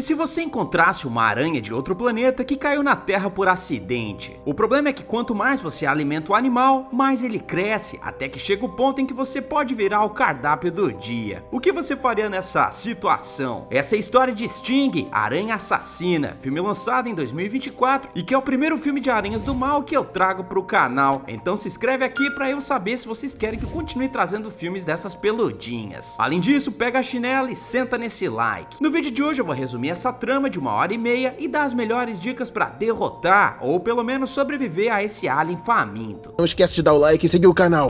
E se você encontrasse uma aranha de outro planeta que caiu na Terra por acidente? O problema é que quanto mais você alimenta o animal, mais ele cresce, até que chega o ponto em que você pode virar o cardápio do dia. O que você faria nessa situação? Essa é a história de Sting, Aranha Assassina, filme lançado em 2024 e que é o primeiro filme de aranhas do mal que eu trago pro canal. Então se inscreve aqui para eu saber se vocês querem que eu continue trazendo filmes dessas peludinhas. Além disso, pega a chinela e senta nesse like. No vídeo de hoje eu vou resumir essa trama de uma hora e meia e dar as melhores dicas para derrotar ou pelo menos sobreviver a esse alien faminto. Não esquece de dar o like e seguir o canal.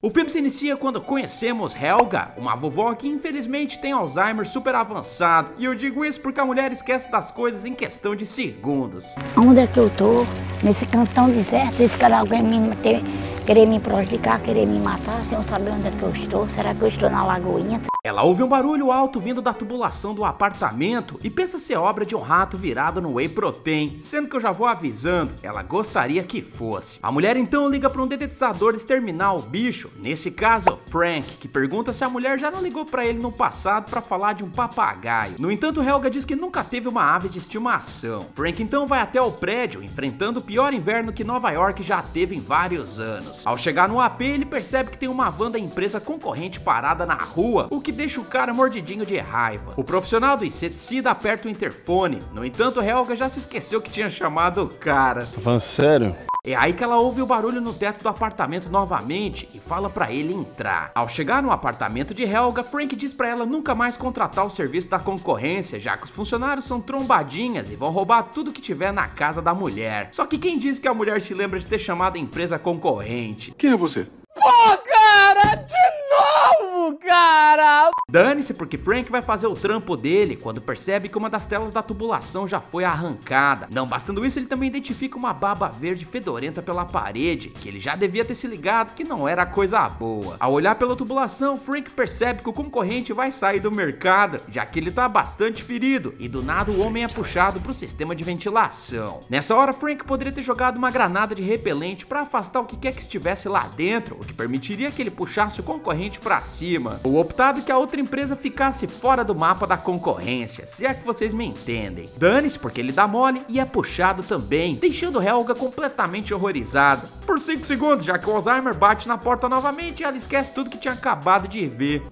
O filme se inicia quando conhecemos Helga, uma vovó que infelizmente tem Alzheimer super avançado. E eu digo isso porque a mulher esquece das coisas em questão de segundos. Onde é que eu tô? Nesse cantão deserto, esse cara alguém me ter, querer me prejudicar, querer me matar, sem eu saber onde é que eu estou. Será que eu estou na lagoinha? Ela ouve um barulho alto vindo da tubulação do apartamento e pensa ser obra de um rato virado no whey protein, sendo que eu já vou avisando, ela gostaria que fosse. A mulher então liga para um dedetizador exterminar o bicho, nesse caso Frank, que pergunta se a mulher já não ligou para ele no passado para falar de um papagaio. No entanto, Helga diz que nunca teve uma ave de estimação. Frank então vai até o prédio, enfrentando o pior inverno que Nova York já teve em vários anos. Ao chegar no AP, ele percebe que tem uma van da empresa concorrente parada na rua, o que deixa o cara mordidinho de raiva. O profissional do inseticida aperta o interfone, no entanto, Helga já se esqueceu que tinha chamado o cara. Tá falando sério? É aí que ela ouve o barulho no teto do apartamento novamente e fala para ele entrar. Ao chegar no apartamento de Helga, Frank diz para ela nunca mais contratar o serviço da concorrência, já que os funcionários são trombadinhas e vão roubar tudo que tiver na casa da mulher. Só que quem diz que a mulher se lembra de ter chamado a empresa concorrente? Quem é você? Pô, cara, cara! Dane-se porque Frank vai fazer o trampo dele quando percebe que uma das telas da tubulação já foi arrancada. Não bastando isso, ele também identifica uma baba verde fedorenta pela parede, que ele já devia ter se ligado que não era coisa boa. Ao olhar pela tubulação, Frank percebe que o concorrente vai sair do mercado, já que ele tá bastante ferido, e do nada o homem é puxado pro sistema de ventilação. Nessa hora, Frank poderia ter jogado uma granada de repelente para afastar o que quer que estivesse lá dentro, o que permitiria que ele puxasse o concorrente para cima, ou optado que a outra empresa ficasse fora do mapa da concorrência, se é que vocês me entendem. Dane-se porque ele dá mole e é puxado também, deixando Helga completamente horrorizada. Por 5 segundos, já que o Alzheimer bate na porta novamente e ela esquece tudo que tinha acabado de ver.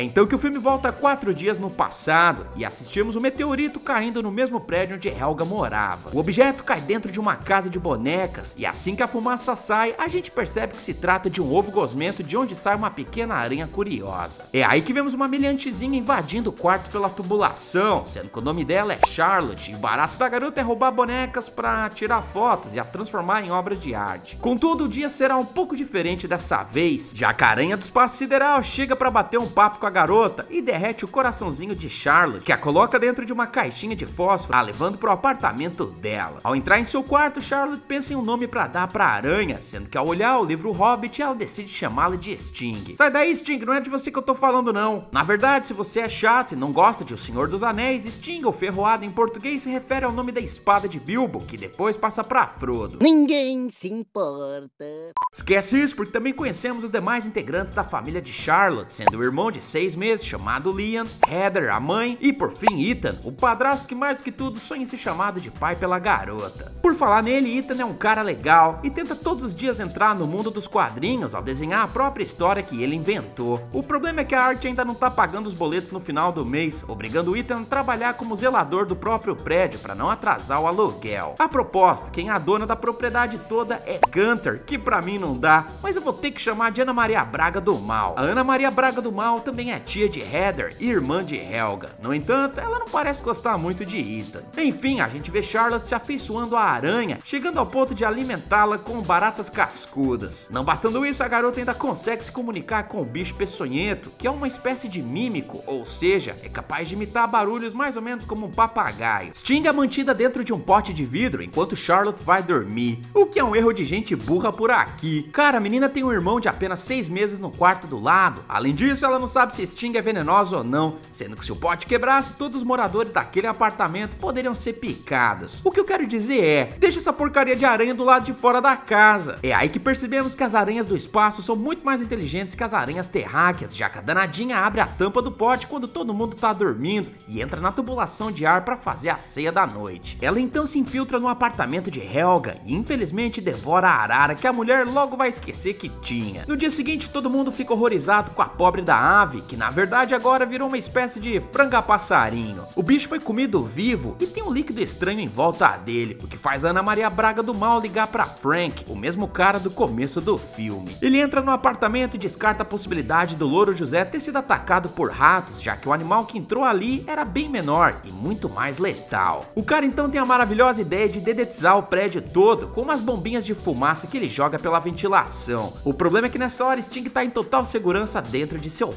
É então que o filme volta quatro dias no passado e assistimos o meteorito caindo no mesmo prédio onde Helga morava. O objeto cai dentro de uma casa de bonecas e assim que a fumaça sai, a gente percebe que se trata de um ovo gosmento de onde sai uma pequena aranha curiosa. É aí que vemos uma milhantezinha invadindo o quarto pela tubulação, sendo que o nome dela é Charlotte e o barato da garota é roubar bonecas para tirar fotos e as transformar em obras de arte. Contudo, o dia será um pouco diferente dessa vez, já que a aranha do espaço sideral chega para bater um papo com a garota e derrete o coraçãozinho de Charlotte, que a coloca dentro de uma caixinha de fósforo, a levando pro apartamento dela. Ao entrar em seu quarto, Charlotte pensa em um nome para dar pra aranha, sendo que ao olhar o livro Hobbit, ela decide chamá-la de Sting. Sai daí, Sting, não é de você que eu tô falando não. Na verdade, se você é chato e não gosta de O Senhor dos Anéis, Sting ou Ferroada em português se refere ao nome da espada de Bilbo, que depois passa pra Frodo. Ninguém se importa. Esquece isso, porque também conhecemos os demais integrantes da família de Charlotte, sendo o irmão de seis meses chamado Liam, Heather, a mãe, e por fim Ethan, o padrasto que mais do que tudo sonha em ser chamado de pai pela garota. Por falar nele, Ethan é um cara legal e tenta todos os dias entrar no mundo dos quadrinhos ao desenhar a própria história que ele inventou. O problema é que a arte ainda não tá pagando os boletos no final do mês, obrigando Ethan a trabalhar como zelador do próprio prédio para não atrasar o aluguel. A propósito, quem é a dona da propriedade toda é Gunter, que pra mim não dá, mas eu vou ter que chamar de Ana Maria Braga do Mal. A Ana Maria Braga do Mal também é tia de Heather e irmã de Helga. No entanto, ela não parece gostar muito de Ethan. Enfim, a gente vê Charlotte se afeiçoando à aranha, chegando ao ponto de alimentá-la com baratas cascudas. Não bastando isso, a garota ainda consegue se comunicar com o bicho peçonhento, que é uma espécie de mímico, ou seja, é capaz de imitar barulhos mais ou menos como um papagaio. Sting é mantida dentro de um pote de vidro enquanto Charlotte vai dormir, o que é um erro de gente burra por aqui. Cara, a menina tem um irmão de apenas seis meses no quarto do lado. Além disso, ela não sabe sabe se Sting é venenoso ou não, sendo que se o pote quebrasse, todos os moradores daquele apartamento poderiam ser picados. O que eu quero dizer é, deixa essa porcaria de aranha do lado de fora da casa. É aí que percebemos que as aranhas do espaço são muito mais inteligentes que as aranhas terráqueas, já que a danadinha abre a tampa do pote quando todo mundo tá dormindo e entra na tubulação de ar para fazer a ceia da noite. Ela então se infiltra no apartamento de Helga e infelizmente devora a arara que a mulher logo vai esquecer que tinha. No dia seguinte todo mundo fica horrorizado com a pobre da ave, que na verdade agora virou uma espécie de franga passarinho. O bicho foi comido vivo e tem um líquido estranho em volta dele, o que faz Ana Maria Braga do Mal ligar para Frank, o mesmo cara do começo do filme. Ele entra no apartamento e descarta a possibilidade do Louro José ter sido atacado por ratos, já que o animal que entrou ali era bem menor e muito mais letal. O cara então tem a maravilhosa ideia de dedetizar o prédio todo com umas bombinhas de fumaça que ele joga pela ventilação. O problema é que nessa hora Sting tá em total segurança dentro de seu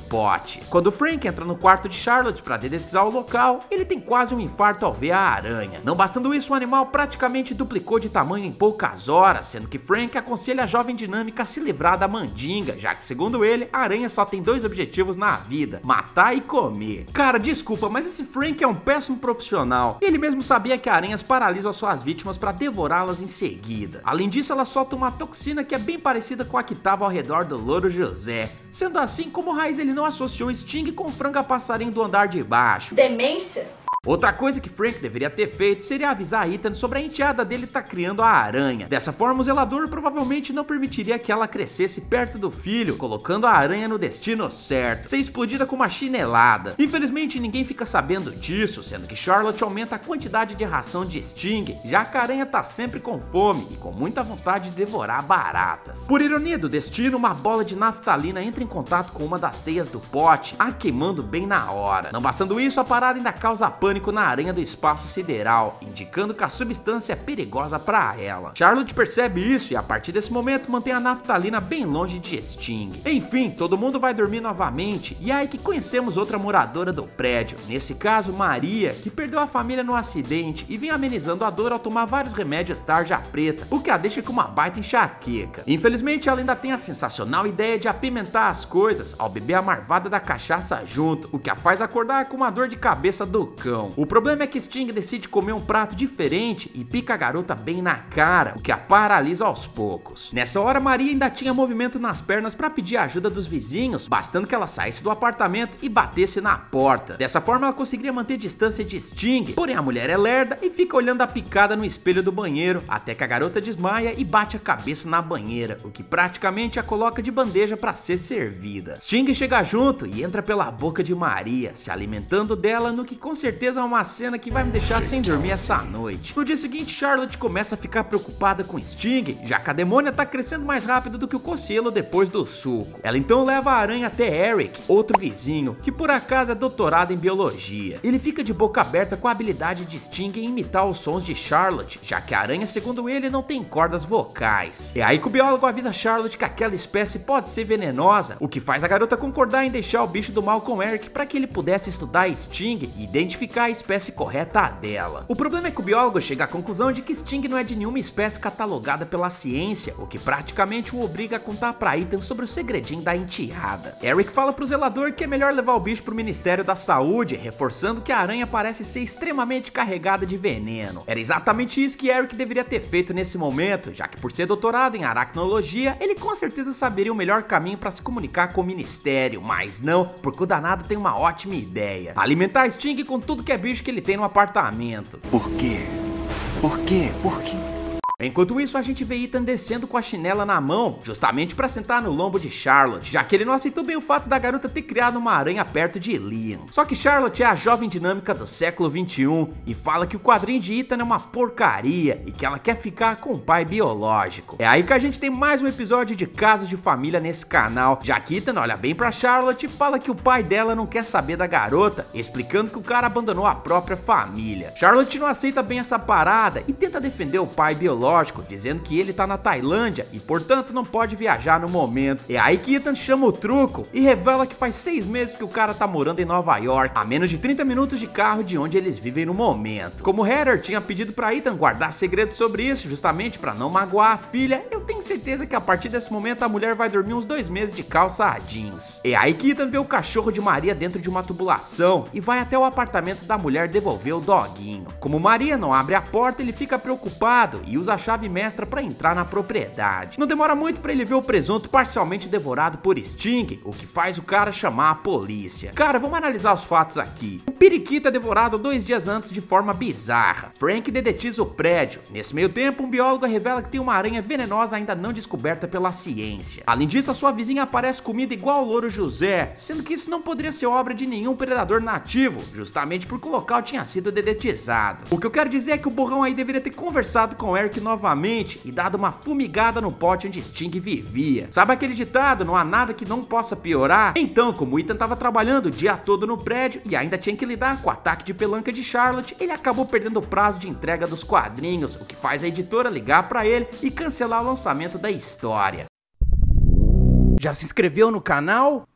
Quando Frank entra no quarto de Charlotte para dedetizar o local, ele tem quase um infarto ao ver a aranha. Não bastando isso, o animal praticamente duplicou de tamanho em poucas horas, sendo que Frank aconselha a jovem dinâmica a se livrar da mandinga, já que segundo ele, a aranha só tem dois objetivos na vida, matar e comer. Cara, desculpa, mas esse Frank é um péssimo profissional. Ele mesmo sabia que aranhas paralisam suas vítimas para devorá-las em seguida. Além disso, ela solta uma toxina que é bem parecida com a que estava ao redor do Louro José. Sendo assim, como raiz ele não associou Sting com franga passarinho do andar de baixo. Demência? Outra coisa que Frank deveria ter feito seria avisar a Ethan sobre a enteada dele estar tá criando a aranha. Dessa forma, o zelador provavelmente não permitiria que ela crescesse perto do filho, colocando a aranha no destino certo, ser explodida com uma chinelada. Infelizmente, ninguém fica sabendo disso, sendo que Charlotte aumenta a quantidade de ração de Sting, já que a aranha tá sempre com fome e com muita vontade de devorar baratas. Por ironia do destino, uma bola de naftalina entra em contato com uma das teias do pote, a queimando bem na hora. Não bastando isso, a parada ainda causa pânico na aranha do espaço sideral, indicando que a substância é perigosa para ela. Charlotte percebe isso e a partir desse momento mantém a naftalina bem longe de Sting. Enfim, todo mundo vai dormir novamente e é aí que conhecemos outra moradora do prédio, nesse caso Maria, que perdeu a família no acidente e vem amenizando a dor ao tomar vários remédios tarja preta, o que a deixa com uma baita enxaqueca. Infelizmente, ela ainda tem a sensacional ideia de apimentar as coisas ao beber a marvada da cachaça junto, o que a faz acordar com uma dor de cabeça do cão. O problema é que Sting decide comer um prato diferente e pica a garota bem na cara, o que a paralisa aos poucos. Nessa hora, Maria ainda tinha movimento nas pernas para pedir ajuda dos vizinhos, bastando que ela saísse do apartamento e batesse na porta. Dessa forma, ela conseguiria manter distância de Sting, porém a mulher é lerda e fica olhando a picada no espelho do banheiro, até que a garota desmaia e bate a cabeça na banheira, o que praticamente a coloca de bandeja para ser servida. Sting chega junto e entra pela boca de Maria, se alimentando dela no que com certeza certeza é uma cena que vai me deixar sem dormir essa noite. No dia seguinte, Charlotte começa a ficar preocupada com Sting, já que a demônia tá crescendo mais rápido do que o Cocielo depois do suco. Ela então leva a aranha até Eric, outro vizinho, que por acaso é doutorado em biologia. Ele fica de boca aberta com a habilidade de Sting em imitar os sons de Charlotte, já que a aranha, segundo ele, não tem cordas vocais. É aí que o biólogo avisa Charlotte que aquela espécie pode ser venenosa, o que faz a garota concordar em deixar o bicho do mal com Eric para que ele pudesse estudar Sting e identificar a espécie correta dela. O problema é que o biólogo chega à conclusão de que Sting não é de nenhuma espécie catalogada pela ciência, o que praticamente o obriga a contar pra Ethan sobre o segredinho da enteada. Eric fala pro zelador que é melhor levar o bicho pro Ministério da Saúde, reforçando que a aranha parece ser extremamente carregada de veneno. Era exatamente isso que Eric deveria ter feito nesse momento, já que por ser doutorado em aracnologia, ele com certeza saberia o melhor caminho para se comunicar com o Ministério, mas não, porque o danado tem uma ótima ideia. Alimentar Sting com tudo que é bicho que ele tem no apartamento. Por quê? Por quê? Por quê? Enquanto isso, a gente vê Ethan descendo com a chinela na mão, justamente para sentar no lombo de Charlotte, já que ele não aceitou bem o fato da garota ter criado uma aranha perto de Liam. Só que Charlotte é a jovem dinâmica do século 21 e fala que o quadrinho de Ethan é uma porcaria e que ela quer ficar com o pai biológico. É aí que a gente tem mais um episódio de casos de família nesse canal, já que Ethan olha bem pra Charlotte e fala que o pai dela não quer saber da garota, explicando que o cara abandonou a própria família. Charlotte não aceita bem essa parada e tenta defender o pai biológico dizendo que ele tá na Tailândia e portanto não pode viajar no momento. É aí que Ethan chama o truco e revela que faz seis meses que o cara tá morando em Nova York, a menos de 30 minutos de carro de onde eles vivem no momento. Como Heather tinha pedido para Ethan guardar segredo sobre isso, justamente para não magoar a filha, eu tenho certeza que a partir desse momento a mulher vai dormir uns dois meses de calça jeans. É aí que Ethan vê o cachorro de Maria dentro de uma tubulação e vai até o apartamento da mulher devolver o doguinho. Como Maria não abre a porta, ele fica preocupado e usa a chave mestra para entrar na propriedade. Não demora muito para ele ver o presunto parcialmente devorado por Sting, o que faz o cara chamar a polícia. Cara, vamos analisar os fatos aqui. O periquito é devorado dois dias antes de forma bizarra. Frank dedetiza o prédio. Nesse meio tempo, um biólogo revela que tem uma aranha venenosa ainda não descoberta pela ciência. Além disso, a sua vizinha aparece comida igual ao louro José, sendo que isso não poderia ser obra de nenhum predador nativo, justamente porque o local tinha sido dedetizado. O que eu quero dizer é que o burrão aí deveria ter conversado com Eric novamente e dado uma fumigada no pote onde Sting vivia. Sabe aquele ditado, não há nada que não possa piorar? Então, como Ethan estava trabalhando o dia todo no prédio e ainda tinha que lidar com o ataque de pelanca de Charlotte, ele acabou perdendo o prazo de entrega dos quadrinhos, o que faz a editora ligar para ele e cancelar o lançamento da história. Já se inscreveu no canal?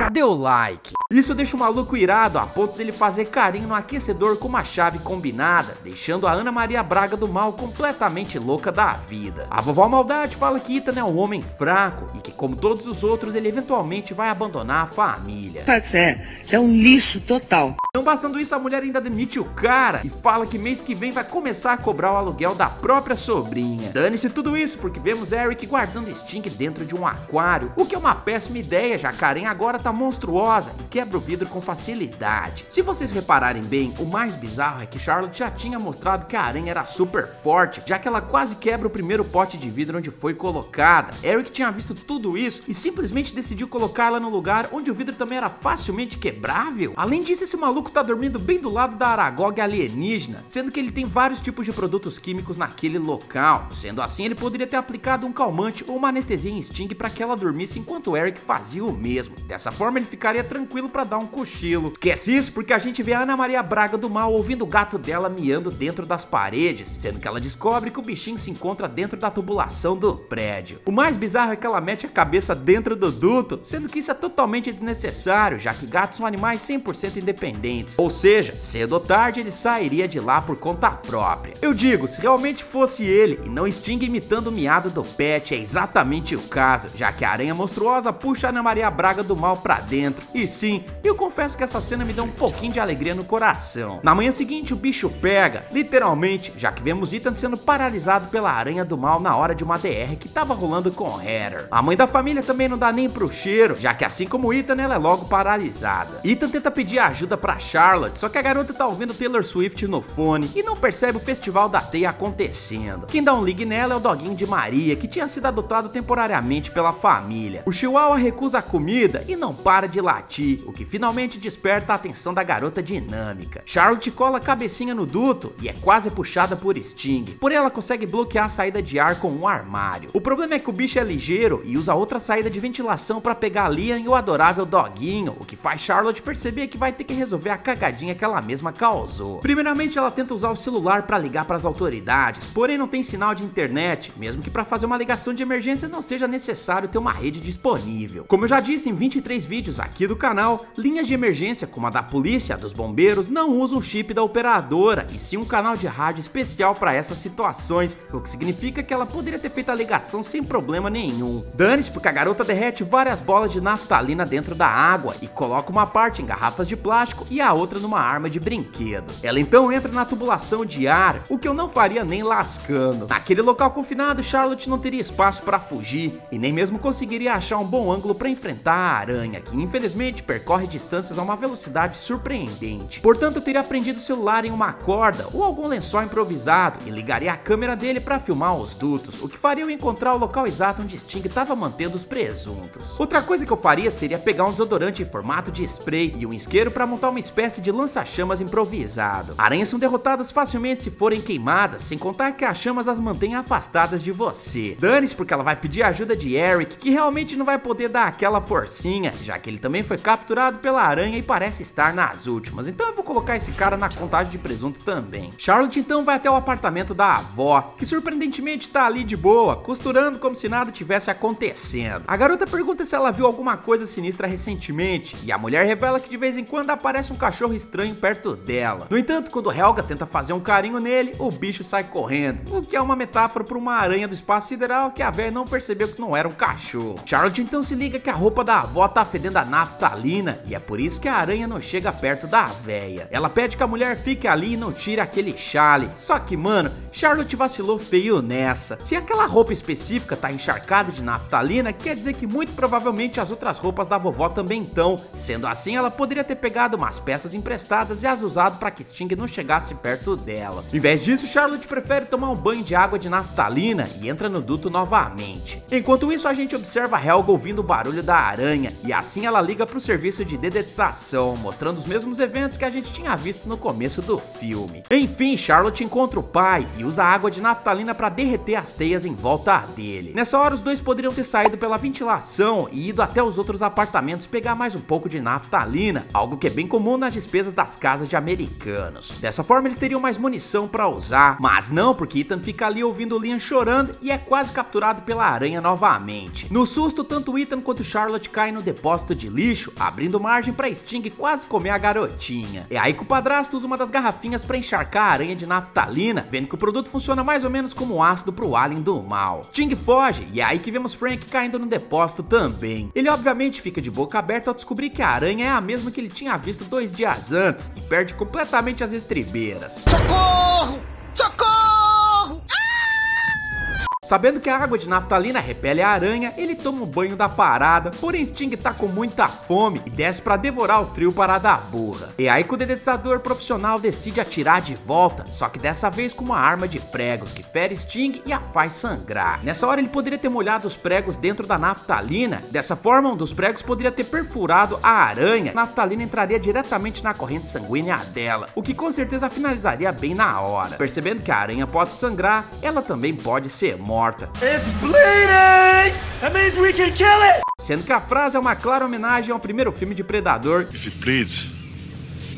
Cadê o like? Isso deixa o maluco irado a ponto dele fazer carinho no aquecedor com uma chave combinada, deixando a Ana Maria Braga do mal completamente louca da vida. A vovó Maldade fala que Ethan é um homem fraco e que, como todos os outros, ele eventualmente vai abandonar a família. Você é, você é um lixo total. Não bastando isso, a mulher ainda demite o cara e fala que mês que vem vai começar a cobrar o aluguel da própria sobrinha. Dane-se tudo isso, porque vemos Eric guardando Sting dentro de um aquário, o que é uma péssima ideia, já que a Karen agora tá monstruosa e quebra o vidro com facilidade. Se vocês repararem bem, o mais bizarro é que Charlotte já tinha mostrado que a aranha era super forte, já que ela quase quebra o primeiro pote de vidro onde foi colocada. Eric tinha visto tudo isso e simplesmente decidiu colocá-la no lugar onde o vidro também era facilmente quebrável. Além disso, esse maluco tá dormindo bem do lado da Aragog alienígena, sendo que ele tem vários tipos de produtos químicos naquele local. Sendo assim, ele poderia ter aplicado um calmante ou uma anestesia em Sting para que ela dormisse enquanto Eric fazia o mesmo. Dessa forma, ele ficaria tranquilo para dar um cochilo. Esquece isso porque a gente vê a Ana Maria Braga do Mal ouvindo o gato dela miando dentro das paredes, sendo que ela descobre que o bichinho se encontra dentro da tubulação do prédio. O mais bizarro é que ela mete a cabeça dentro do duto, sendo que isso é totalmente desnecessário, já que gatos são animais 100% independentes ou seja, cedo ou tarde ele sairia de lá por conta própria. Eu digo, se realmente fosse ele e não Sting imitando o miado do pet, é exatamente o caso, já que a aranha monstruosa puxa a Ana Maria Braga do mal pra dentro. E sim, eu confesso que essa cena me deu um pouquinho de alegria no coração. Na manhã seguinte, o bicho pega, literalmente, já que vemos Ethan sendo paralisado pela aranha do mal na hora de uma DR que tava rolando com Heather. A mãe da família também não dá nem pro cheiro, já que assim como Ethan, ela é logo paralisada. Ethan tenta pedir ajuda pra Charlotte, só que a garota tá ouvindo Taylor Swift no fone e não percebe o festival da teia acontecendo. Quem dá um ligue nela é o doguinho de Maria, que tinha sido adotado temporariamente pela família. O Chihuahua recusa a comida e não para de latir, o que finalmente desperta a atenção da garota dinâmica. Charlotte cola a cabecinha no duto e é quase puxada por Sting, porém ela consegue bloquear a saída de ar com um armário. O problema é que o bicho é ligeiro e usa outra saída de ventilação para pegar Liam e o adorável doguinho, o que faz Charlotte perceber que vai ter que resolver a cagadinha que ela mesma causou. Primeiramente, ela tenta usar o celular para ligar para as autoridades, porém não tem sinal de internet, mesmo que para fazer uma ligação de emergência não seja necessário ter uma rede disponível. Como eu já disse em 23 vídeos aqui do canal, linhas de emergência como a da polícia, a dos bombeiros, não usam chip da operadora, e sim um canal de rádio especial para essas situações, o que significa que ela poderia ter feito a ligação sem problema nenhum. Dane-se porque a garota derrete várias bolas de naftalina dentro da água e coloca uma parte em garrafas de plástico e a outra numa arma de brinquedo. Ela então entra na tubulação de ar, o que eu não faria nem lascando. Naquele local confinado, Charlotte não teria espaço para fugir e nem mesmo conseguiria achar um bom ângulo para enfrentar a aranha, que infelizmente percorre distâncias a uma velocidade surpreendente. Portanto, teria prendido o celular em uma corda ou algum lençol improvisado e ligaria a câmera dele para filmar os dutos, o que faria eu encontrar o local exato onde Sting estava mantendo os presuntos. Outra coisa que eu faria seria pegar um desodorante em formato de spray e um isqueiro para montar uma espécie de lança-chamas improvisado. Aranhas são derrotadas facilmente se forem queimadas, sem contar que as chamas as mantêm afastadas de você. Dane-se porque ela vai pedir ajuda de Eric, que realmente não vai poder dar aquela forcinha, já que ele também foi capturado pela aranha e parece estar nas últimas. Então eu vou colocar esse cara na contagem de presuntos também. Charlotte então vai até o apartamento da avó, que surpreendentemente tá ali de boa, costurando como se nada tivesse acontecendo. A garota pergunta se ela viu alguma coisa sinistra recentemente, e a mulher revela que de vez em quando aparece um cachorro estranho perto dela. No entanto, quando Helga tenta fazer um carinho nele, o bicho sai correndo, o que é uma metáfora para uma aranha do espaço sideral que a velha não percebeu que não era um cachorro. Charlotte então se liga que a roupa da avó tá fedendo a naftalina, e é por isso que a aranha não chega perto da véia. Ela pede que a mulher fique ali e não tire aquele chale. Só que, mano, Charlotte vacilou feio nessa. Se aquela roupa específica tá encharcada de naftalina, quer dizer que muito provavelmente as outras roupas da vovó também estão. Sendo assim, ela poderia ter pegado umas peças emprestadas e as usado para que Sting não chegasse perto dela. Em vez disso, Charlotte prefere tomar um banho de água de naftalina e entra no duto novamente. Enquanto isso, a gente observa Helga ouvindo o barulho da aranha e assim ela liga pro serviço de dedetização, mostrando os mesmos eventos que a gente tinha visto no começo do filme. Enfim, Charlotte encontra o pai e usa água de naftalina para derreter as teias em volta dele. Nessa hora, os dois poderiam ter saído pela ventilação e ido até os outros apartamentos pegar mais um pouco de naftalina, algo que é bem comum nas despesas das casas de americanos. Dessa forma, eles teriam mais munição para usar, mas não, porque Ethan fica ali ouvindo o Liam chorando e é quase capturado pela aranha novamente. No susto, tanto Ethan quanto Charlotte caem no depósito de lixo, abrindo margem para Sting quase comer a garotinha. É aí que o padrasto usa uma das garrafinhas para encharcar a aranha de naftalina, vendo que o produto funciona mais ou menos como ácido pro alien do mal. Sting foge e é aí que vemos Frank caindo no depósito também. Ele obviamente fica de boca aberta ao descobrir que a aranha é a mesma que ele tinha visto dois dias antes e perde completamente as estribeiras. Socorro! Socorro! Sabendo que a água de naftalina repele a aranha, ele toma um banho da parada, porém Sting tá com muita fome e desce para devorar o trio para dar burra. E aí que o dedetizador profissional decide atirar de volta, só que dessa vez com uma arma de pregos que fere Sting e a faz sangrar. Nessa hora ele poderia ter molhado os pregos dentro da naftalina, dessa forma um dos pregos poderia ter perfurado a aranha, a naftalina entraria diretamente na corrente sanguínea dela, o que com certeza finalizaria bem na hora. Percebendo que a aranha pode sangrar, ela também pode ser morta. It's bleeding! That means we can kill it! Sendo que a frase é uma clara homenagem ao primeiro filme de Predador, If it bleeds,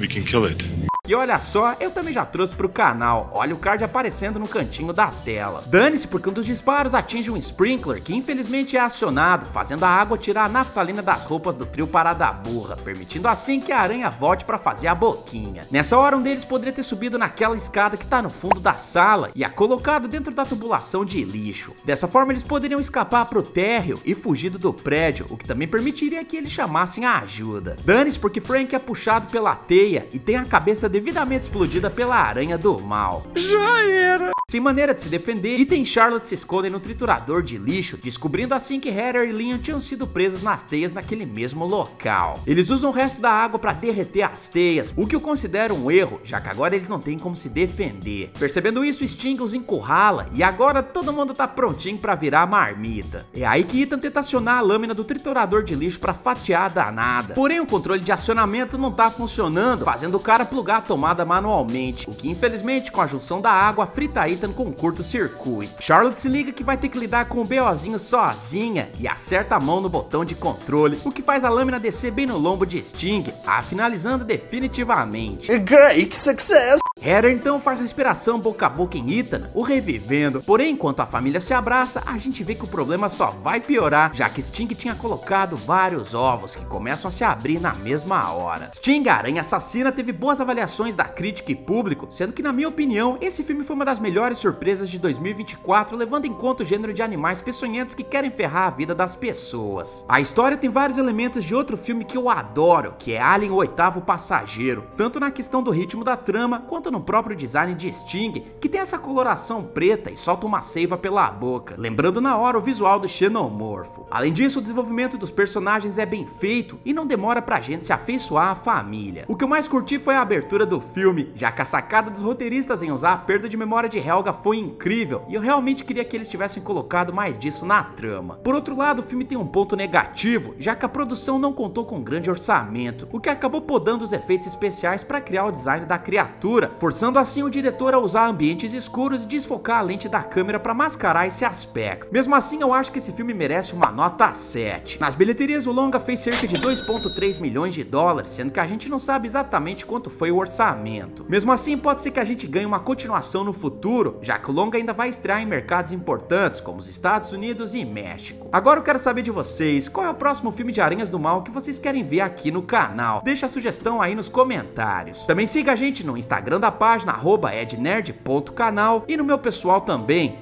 we can kill it. Que olha só, eu também já trouxe pro canal, olha o card aparecendo no cantinho da tela. Dane-se porque um dos disparos atinge um sprinkler que infelizmente é acionado, fazendo a água tirar a naftalina das roupas do trio para da burra, permitindo assim que a aranha volte para fazer a boquinha. Nessa hora um deles poderia ter subido naquela escada que tá no fundo da sala e a colocado dentro da tubulação de lixo. Dessa forma eles poderiam escapar pro térreo e fugido do prédio, o que também permitiria que eles chamassem a ajuda. Dane-se porque Frank é puxado pela teia e tem a cabeça devidamente explodida pela aranha do mal. Já era! Sem maneira de se defender, Ethan e Charlotte se escondem no triturador de lixo, descobrindo assim que Heather e Liam tinham sido presos nas teias naquele mesmo local. Eles usam o resto da água para derreter as teias, o que eu considero um erro, já que agora eles não têm como se defender. Percebendo isso, Sting os encurrala e agora todo mundo tá prontinho para virar marmita. É aí que Ethan tenta acionar a lâmina do triturador de lixo para fatiar a danada. Porém, o controle de acionamento não tá funcionando, fazendo o cara plugar a tomada manualmente, o que infelizmente com a junção da água frita Ethan com curto-circuito. Charlotte se liga que vai ter que lidar com o BOzinho sozinha e acerta a mão no botão de controle, o que faz a lâmina descer bem no lombo de Sting, a finalizando definitivamente. Great success! Heather então faz respiração boca a boca em Ethan, o revivendo. Porém, enquanto a família se abraça, a gente vê que o problema só vai piorar, já que Sting tinha colocado vários ovos que começam a se abrir na mesma hora. Sting, a Aranha Assassina, teve boas avaliações da crítica e público, sendo que, na minha opinião, esse filme foi uma das melhores surpresas de 2024, levando em conta o gênero de animais peçonhentos que querem ferrar a vida das pessoas. A história tem vários elementos de outro filme que eu adoro, que é Alien o Oitavo Passageiro, tanto na questão do ritmo da trama, quanto no próprio design de Sting, que tem essa coloração preta e solta uma seiva pela boca, lembrando na hora o visual do xenomorfo. Além disso, o desenvolvimento dos personagens é bem feito e não demora pra gente se afeiçoar à família. O que eu mais curti foi a abertura do filme, já que a sacada dos roteiristas em usar a perda de memória de Helga foi incrível e eu realmente queria que eles tivessem colocado mais disso na trama. Por outro lado, o filme tem um ponto negativo, já que a produção não contou com um grande orçamento, o que acabou podando os efeitos especiais para criar o design da criatura, forçando assim o diretor a usar ambientes escuros e desfocar a lente da câmera para mascarar esse aspecto. Mesmo assim, eu acho que esse filme merece uma nota 7. Nas bilheterias, o longa fez cerca de 2.3 milhões de dólares, sendo que a gente não sabe exatamente quanto foi o orçamento. Mesmo assim, pode ser que a gente ganhe uma continuação no futuro, já que o longa ainda vai estrear em mercados importantes como os Estados Unidos e México. Agora eu quero saber de vocês, qual é o próximo filme de Aranhas do Mal que vocês querem ver aqui no canal? Deixa a sugestão aí nos comentários. Também siga a gente no Instagram da página ednerd.canal e no meu pessoal também,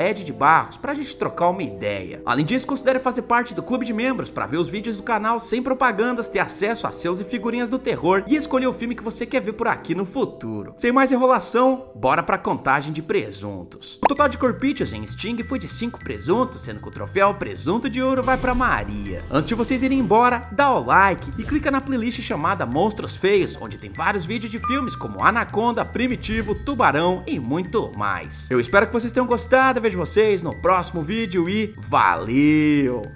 @eddebarros, pra gente trocar uma ideia. Além disso, considere fazer parte do clube de membros para ver os vídeos do canal sem propagandas, ter acesso a seus e figurinhas do terror e escolher o filme que você quer ver por aqui no futuro. Sem mais enrolação, bora pra contagem de presuntos. O total de corpítios em Sting foi de 5 presuntos, sendo que o troféu presunto de ouro vai pra Maria. Antes de vocês irem embora, dá o like e clica na playlist chamada Monstros Feios, onde tem vários vídeos de filmes como Anaconda, Primitivo, Tubarão e muito mais. Eu espero que vocês tenham gostado, vejo vocês no próximo vídeo e valeu!